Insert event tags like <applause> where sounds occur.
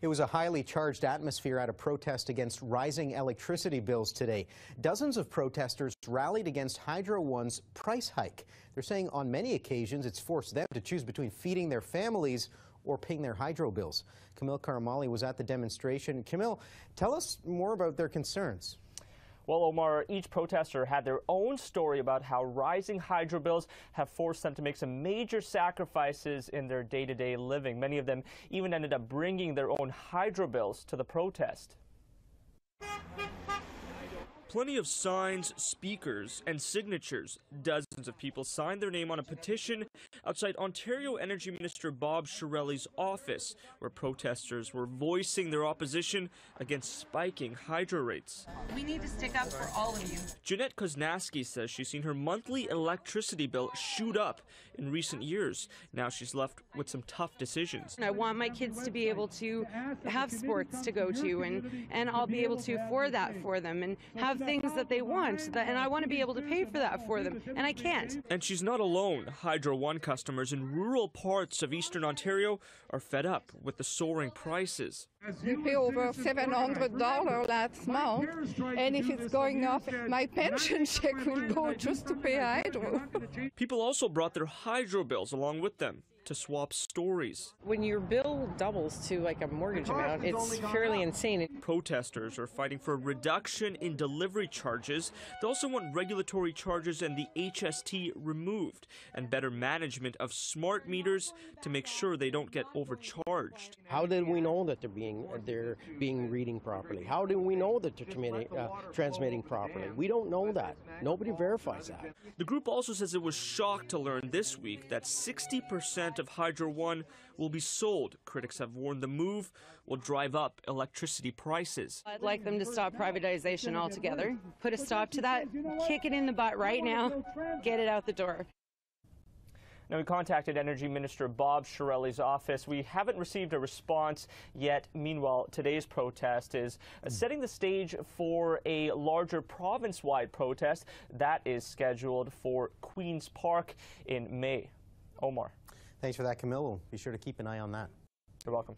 It was a highly charged atmosphere at a protest against rising electricity bills today. Dozens of protesters rallied against Hydro One's price hike. They're saying on many occasions it's forced them to choose between feeding their families or paying their hydro bills. Kamil Karamali was at the demonstration. Kamil, tell us more about their concerns. Well, Omar, each protester had their own story about how rising hydro bills have forced them to make some major sacrifices in their day-to-day -day living. Many of them even ended up bringing their own hydro bills to the protest. Plenty of signs, speakers, and signatures. Dozens of people signed their name on a petition outside Ontario Energy Minister Bob Chiarelli's office, where protesters were voicing their opposition against spiking hydro rates. We need to stick up for all of you. Jeanette Koznaski says she's seen her monthly electricity bill shoot up in recent years. Now she's left with some tough decisions. I want my kids to be able to have sports to go to, and, and I'll be able to afford that for them and have have things that they want, that, and I want to be able to pay for that for them, and I can't. And she's not alone. Hydro One customers in rural parts of eastern Ontario are fed up with the soaring prices. We pay over $700 last month, and if it's going up, my pension <laughs> check will go just to pay hydro. People also brought their hydro bills along with them to swap stories. When your bill doubles to like a mortgage amount, it's fairly insane. Protesters are fighting for a reduction in delivery charges. They also want regulatory charges and the HST removed and better management of smart meters to make sure they don't get overcharged. How did we know that they're being they're being reading properly? How do we know that they're transmitting, uh, transmitting properly? We don't know that. Nobody verifies that. The group also says it was shocked to learn this week that 60 percent of Hydro One will be sold. Critics have warned the move will drive up electricity prices. I'd like them to stop privatization altogether, put a stop to that, kick it in the butt right now, get it out the door. Now, we contacted Energy Minister Bob Chiarelli's office. We haven't received a response yet. Meanwhile, today's protest is setting the stage for a larger province-wide protest that is scheduled for Queen's Park in May. Omar. Thanks for that, Kamil. We'll be sure to keep an eye on that. You're welcome.